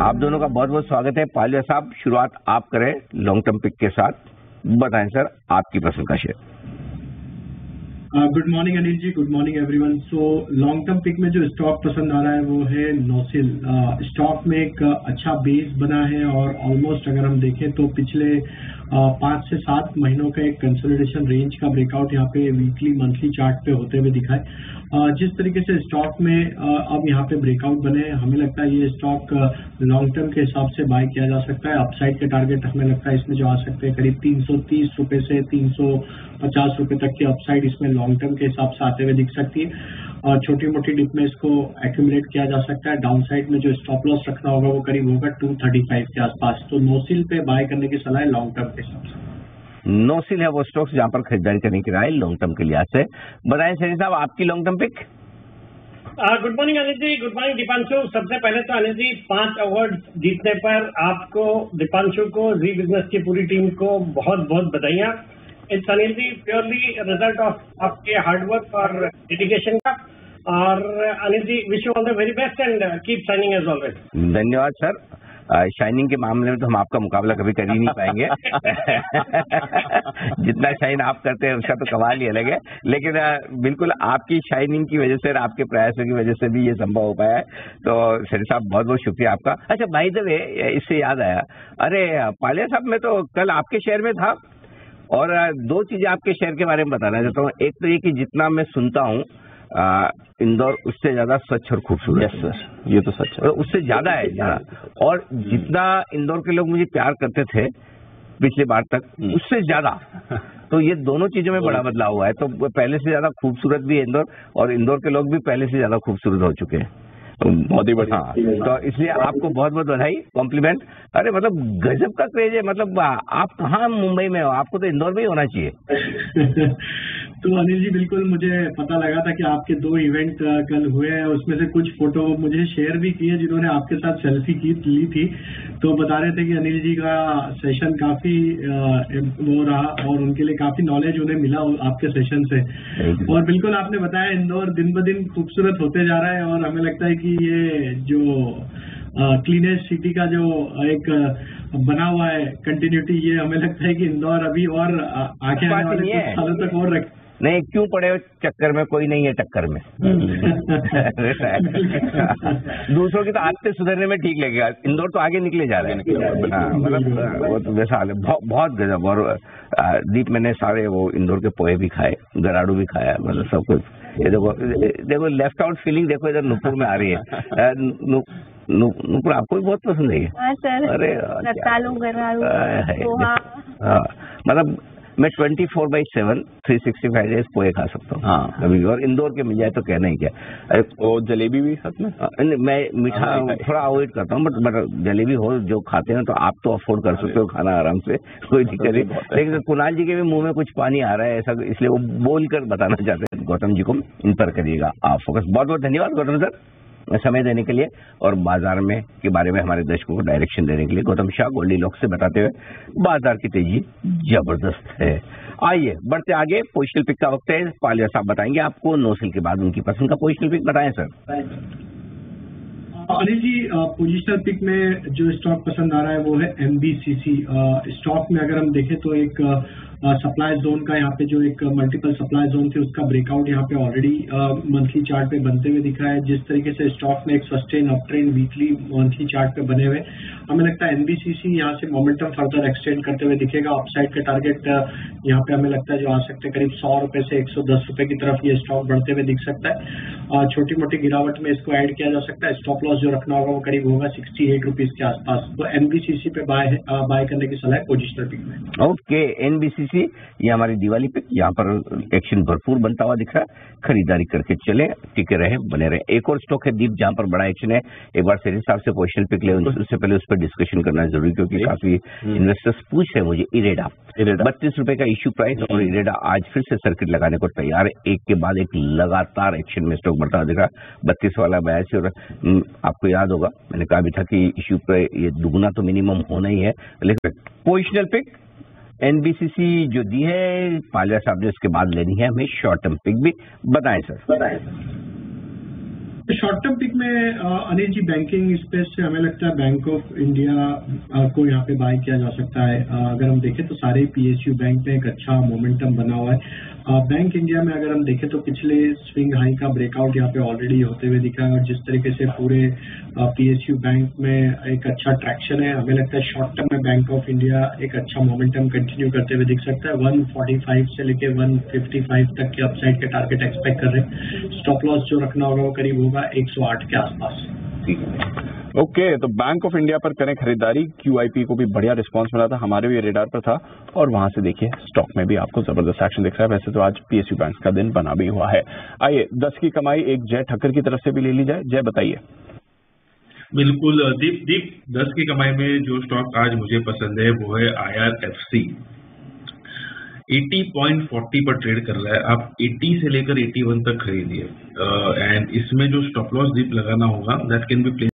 आप दोनों का बहुत बहुत स्वागत है। पालिया साहब शुरुआत आप करें लॉन्ग टर्म पिक के साथ। बताएँ सर आपकी पसंद का share. Good morning Anil ji good morning everyone so long term pick में जो स्टॉक पसंद आ रहा है वो है नोसिल स्टॉक में एक uh, अच्छा बेस बना है और ऑलमोस्ट अगर हम देखें तो पिछले uh, पाँच से सात महीनों का एक कंसोलिडेशन रेंज का ब्रेकआउट यहाँ पे वीकली मंथली चार्ट पे होते हुए दिखा uh, जिस तरीके से स्टॉक में अब यहाँ पे ब्रेकआउट बने हमें लगता है ये स्टॉक लॉन्ग टर्म के हिसाब से बाय किया जा सकता है। अपसाइड के टारगेट हमें लगता है इसमें जो आ सकते हैं करीब तीन सौ तीस रुपए से तीन सौ तक की अपसाइड इसमें लॉन्ग टर्म के हिसाब से आते हुए दिख सकती है। और छोटी मोटी डिप में इसको एक्यूमुलेट किया जा सकता है। डाउन साइड में जो स्टॉप लॉस रखना होगा वो करीब होगा टू थर्टी फाइव के आसपास। तो नोसिल पे बाय करने की सलाह है लॉन्ग टर्म के हिसाब से। नोसिल है वो स्टॉक्स जहाँ पर खरीदारी करने की राय लॉन्ग टर्म के लिहाज से। बताएँ सनी साहब आपकी long term pick good morning Anil ji good morning Deepanshu. सबसे पहले तो अनिल जी पाँच अवार्ड जीतने पर आपको दीपांशु को जी बिज़नेस की पूरी टीम को बहुत बहुत बधाइयाँ। जी प्योरली रिज़ल्ट ऑफ़ आपके हार्डवर्क और डेडिकेशन का। और Anil ji wish you all the very best and keep shining as always धन्यवाद सर शाइनिंग के मामले में तो हम आपका मुकाबला कभी कर ही नहीं पाएँगे। जितना शाइन आप करते हैं, उसका तो कमाल ही अलग है। लेकिन बिल्कुल आपकी शाइनिंग की वजह से और आपके प्रयासों की वजह से भी ये संभव हो पाया है। तो सर साहब, बहुत बहुत शुक्रिया आपका। अच्छा भाई द वे इससे याद आया। अरे पालिया साहब, मैं तो कल आपके शहर में था। और दो चीज़ें आपके शहर के बारे में बताना चाहता हूँ। एक तो ये कि जितना मैं सुनता हूँ इंदौर उससे ज़्यादा स्वच्छ और खूबसूरत यस सर ये तो सच है। उससे ज़्यादा है ज़्यादा। और जितना इंदौर के लोग मुझे प्यार करते थे पिछले बार तक उससे ज़्यादा। तो ये दोनों चीज़ों में बड़ा बदलाव हुआ है। तो पहले से ज़्यादा खूबसूरत भी है इंदौर और इंदौर के लोग भी पहले से ज़्यादा खूबसूरत हो चुके हैं। बहुत ही बढ़िया। हाँ। तो इसलिए आपको बहुत बहुत बधाई कॉम्प्लीमेंट अरे मतलब गजब का क्रेज है मतलब आप कहाँ मुंबई में हो? आपको तो इंदौर में ही होना चाहिए। तो अनिल जी बिल्कुल मुझे पता लगा था कि आपके दो इवेंट कल हुए हैं उसमें से कुछ फ़ोटो मुझे शेयर भी किए जिन्होंने आपके साथ सेल्फी की ली थी। तो बता रहे थे कि अनिल जी का सेशन काफ़ी वो रहा और उनके लिए काफ़ी नॉलेज उन्हें मिला आपके सेशन से। और बिल्कुल आपने बताया इंदौर दिन ब दिन खूबसूरत होते जा रहा है और हमें लगता है कि ये जो क्लीनेस्ट सिटी का जो एक बना हुआ है कंटिन्यूटी ये हमें लगता है कि इंदौर अभी और आगे आने वाले कुछ सालों तक और रख नहीं क्यों पड़े हो चक्कर में? कोई नहीं है टक्कर में। दूसरों की तो आदतें सुधरने में ठीक लगेगा। इंदौर तो आगे निकले जा रहे हैं। हाँ, मतलब वो तो वैसा हाल है। बहुत गजब। और दीप मैंने सारे वो इंदौर के पोहे भी खाए गराड़ू भी खाया मतलब सब कुछ। ये देखो देखो लेफ़्ट आउट फीलिंग देखो इधर नुपुर में आ रही है। नुपुर आपको भी बहुत पसंद है हाँ अरे हाँ। मतलब मैं twenty four by seven three sixty five days पोए खा सकता हूँ। हाँ। कभी और इंदौर के मिल जाए तो कहना ही क्या। अरे जलेबी भी साथ में? मैं मीठा थोड़ा अवॉइड करता हूँ बट बट जलेबी हो जो खाते हैं तो आप तो अफोर्ड कर सकते हो खाना आराम से कोई दिक्कत नहीं। लेकिन कुणाल जी के भी मुँह में कुछ पानी आ रहा है ऐसा इसलिए वो बोल कर बताना चाहते हैं। गौतम जी को इन पर करिएगा आप फोकस बहुत बहुत धन्यवाद गौतम सर। समय देने के लिए और बाज़ार में के बारे में हमारे दर्शकों को डायरेक्शन देने के लिए गौतम शाह गोल्डी लॉक से बताते हुए बाज़ार की तेज़ी ज़बरदस्त है। आइए बढ़ते आगे पोजिशनल पिक का वक्त है। पालिया साहब बताएँगे आपको नौसिल के बाद उनकी पसंद का पोजिशनल पिक बताएँ sir. Anil ji positional pick में जो स्टॉक पसंद आ रहा है वो है एमबीसीसी स्टॉक में अगर हम देखें तो एक सप्लाई जोन का यहाँ पे जो एक मल्टीपल सप्लाई जोन थे, उसका ब्रेकआउट यहाँ पे ऑलरेडी मंथली चार्ट पे बनते हुए दिख रहा है। जिस तरीके से स्टॉक में एक sustain up trend weekly monthly chart पे बने हुए, हमें लगता है एनबीसीसी यहाँ से मोमेंटम फर्दर एक्सटेंड करते हुए दिखेगा। अपसाइड का टारगेट यहाँ पे हमें लगता है जो आ सकते हैं करीब सौ रुपए से एक सौ दस रुपए की तरफ़ ये स्टॉक बढ़ते हुए दिख सकता है। छोटी मोटी गिरावट में इसको ऐड किया जा सकता है। स्टॉप लॉस जो रखना होगा वो करीब होगा सिक्सटी एट रुपीज़ के आसपास। तो एनबीसीसी पे बाय बाय करने की सलाह पोजिशनल पिक में ओके एनबीसीसी ये हमारी दिवाली पिक यहाँ पर एक्शन भरपूर बनता हुआ दिख रहा है। खरीदारी करके चले टिके रहे बने रहे। एक और स्टॉक है दीप जहाँ पर बड़ा एक्शन है। एक बार सेरी साहब से पोजिशनल पिक ले। उससे पहले उस पर डिस्कशन करना ज़रूरी क्योंकि काफ़ी इन्वेस्टर्स पूछ रहे हैं मुझे इरेडा बत्तीस रुपये का इश्यू प्राइस और इरेडा आज फिर से सर्किट लगाने को तैयार है। एक के बाद एक लगातार एक्शन में स्टॉक बढ़ता हुआ दिख रहा बत्तीस वाला बयासी और आपको याद होगा मैंने कहा भी था कि इश्यू पे ये दुगना तो मिनिमम होना ही है। लेकिन पोजिशनल पिक एनबीसीसी जो दी है, पालिया साहब ने उसके बाद लेनी है हमें शॉर्ट टर्म पिक भी। बताएँ सर बताएँ। शॉर्ट टर्म पिक में अनिल जी बैंकिंग स्पेस से हमें लगता है बैंक ऑफ़ इंडिया को यहाँ पे बाय किया जा सकता है। अगर हम देखें तो सारे पीएसयू बैंक में एक अच्छा मोमेंटम बना हुआ है। बैंक इंडिया में अगर हम देखें तो पिछले स्विंग हाई का ब्रेकआउट यहाँ पे ऑलरेडी होते हुए दिखा है और जिस तरीके से पूरे पीएसयू बैंक में एक अच्छा ट्रैक्शन है, हमें लगता है शॉर्ट टर्म में बैंक ऑफ़ इंडिया एक अच्छा मोमेंटम कंटिन्यू करते हुए दिख सकता है। 145 से लेके 155 तक के अपसाइड के टारगेट एक्सपेक्ट कर रहे हैं। स्टॉप लॉस जो रखना होगा वो करीब होगा। 108 के आसपास। ओके okay, तो बैंक ऑफ़ इंडिया पर करें खरीदारी। क्यूआईपी को भी बढ़िया रिस्पांस मिला था हमारे भी रेडार पर था और वहाँ से देखिए स्टॉक में भी आपको ज़बरदस्त एक्शन दिख रहा है। वैसे तो आज पीएसयू बैंक का दिन बना भी हुआ है। आइए दस की कमाई एक जय ठक्कर की तरफ़ से भी ले ली जाए। जय बताइए। बिल्कुल दीप दीप दस की कमाई में जो स्टॉक आज मुझे पसंद है वो है I R F C at point forty पर ट्रेड कर रहा है। आप 80 से लेकर 81 तक खरीदिए। एंड इसमें जो स्टॉप लॉस डीप लगाना होगा दैट कैन बी